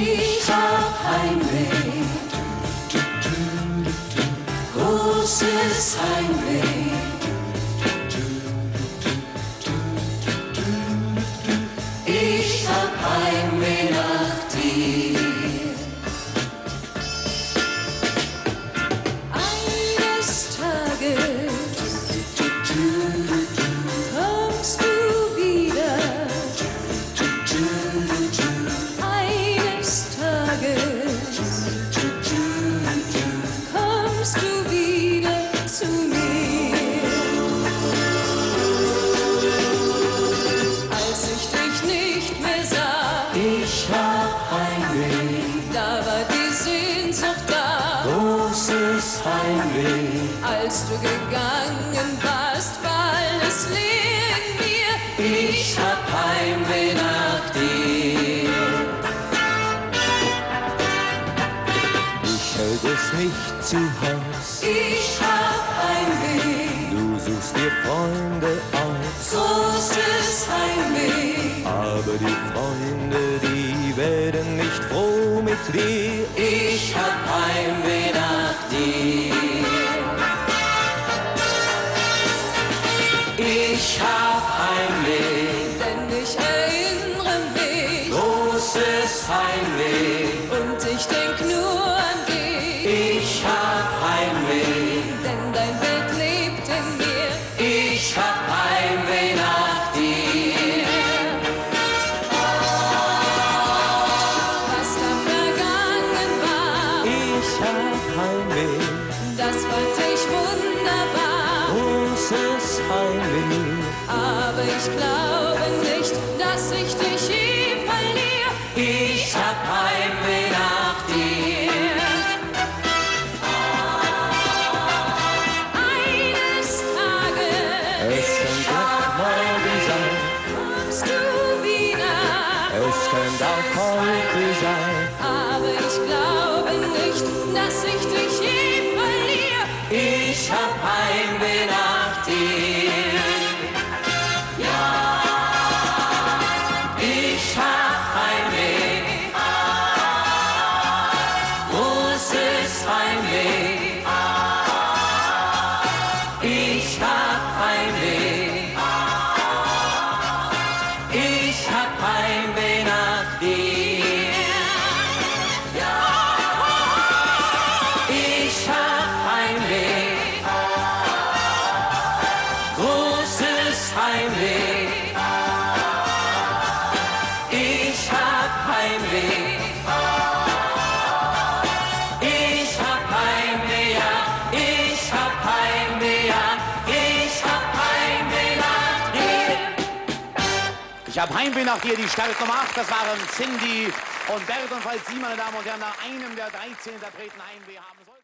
Hab Heimweh, großes Heimweh. Ich hab Heimweh, da war die Sehnsucht da. großes Heimweh. Als du gegangen warst, war alles leer in mir. Ich hab Heimweh nach dir. Ich hält es nicht zu Haus. Ich hab Heimweh, suchst dir Freunde aus. großes Heimweh. Aber die Freunde, die werden nicht froh mit dir. Ich hab Heimweh nach dir. Ich hab Heimweh, Denn ich erinnere mich großes Heimweh. und ich denk nur Heimweh, das fand ich wunderbar. großes Heimweh. Aber ich glaube nicht, dass ich dich je verliere. Ich hab Heimweh nach dir. Eines Tages Es könnte morgen sein, kommst du wieder. es könnte auch heute sein. Aber ich glaube nicht, dass ich dich je verliere. Ich hab Heimweh nach dir. Ja, ich hab Heimweh. Großes Heimweh. Großes Heimweh. Ich hab Heimweh. Ich hab Heimweh. Ich hab Heimweh. Ich hab Heimweh nach dir. Ich habe Heimweh nach dir, die Start Nummer 8. Das waren Cindy und Bert. Und falls Sie, meine Damen und Herren, nach einem der 13 Interpreten Heimweh haben sollten.